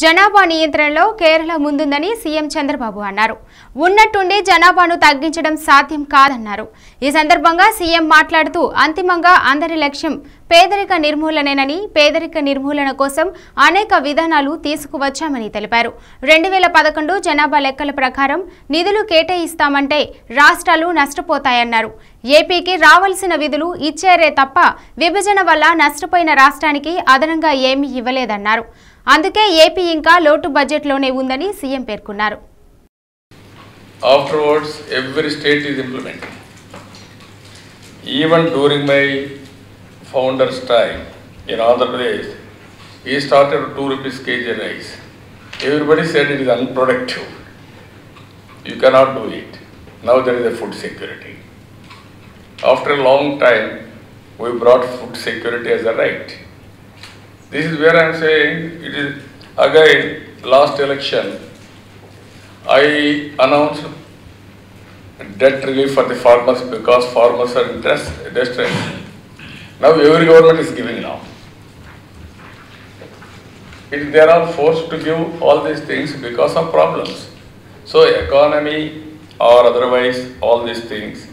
జనాభా నియంత్రణలో కేరళ ముందుందని సీఎం చంద్రబాబు అన్నారు. ఉన్నట్టుండి జనాభాను తగ్గించడం సాధ్యం కాదన్నారు. ఈ సందర్భంగా సీఎం మాట్లాడుతూ అంతిమంగా అందరి లక్ష్యం పేదరిక నిర్మూలనేనని పేదరిక నిర్మూలన కోసం అనేక విధానాలు తీసుకువచ్చామని తెలిపారు. రెండు వేల పదకొండు జనాభా లెక్కల ప్రకారం నిధులు కేటాయిస్తామంటే రాష్ట్రాలు నష్టపోతాయన్నారు. ఏపీకి రావాల్సిన విధులు ఇచ్చారే తప్ప విభజన వల్ల నష్టపోయిన రాష్ట్రానికి అదనంగా ఏమీ ఇవ్వలేదన్నారు. అందుకే ఏపీ ఇంకా లోటు బడ్జెట్లోనే ఉందని సీఎం పేర్కొన్నారు. Afterwards every state is implementing even during my founder's time in Andhra Pradesh he started two rupees KG rice everybody said it is unproductive you cannot do it now there is a food security after a long time we brought food security as a right This is where I am saying it is again last election. I announced debt relief for the farmers because farmers are in distress. distress. Now every government is giving now. It, they are forced to give all these things because of problems. So economy or otherwise all these things,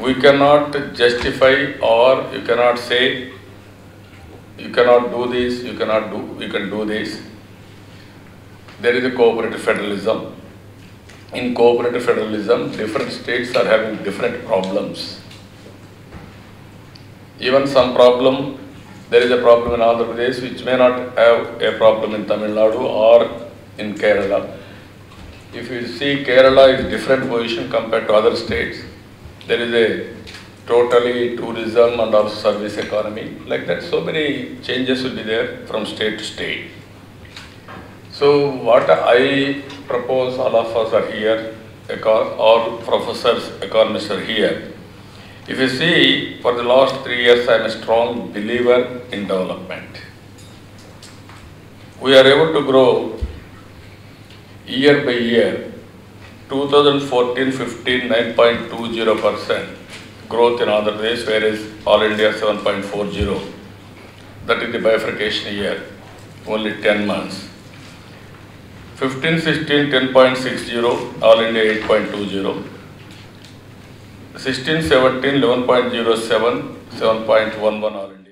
we cannot justify or you cannot say you cannot do this, you cannot do, you can do this. There is a cooperative federalism. In cooperative federalism, different states are having different problems. Even some problem, there is a problem in Andhra Pradesh which may not have a problem in Tamil Nadu or in Kerala. If you see Kerala is different position compared to other states, there is a totally tourism and also service economy. Like that, so many changes will be there from state to state. So what I propose, all of us are here, all professors, economists are here. If you see, for the last three years, I am a strong believer in development. We are able to grow year by year, 2014-15, 9.20% growth in Andhra Pradesh, whereas all India 7.40. That is the bifurcation year, only 10 months. 15, 16, 10.60, all India 8.20. 16, 17, 11.07, 7.11 all India.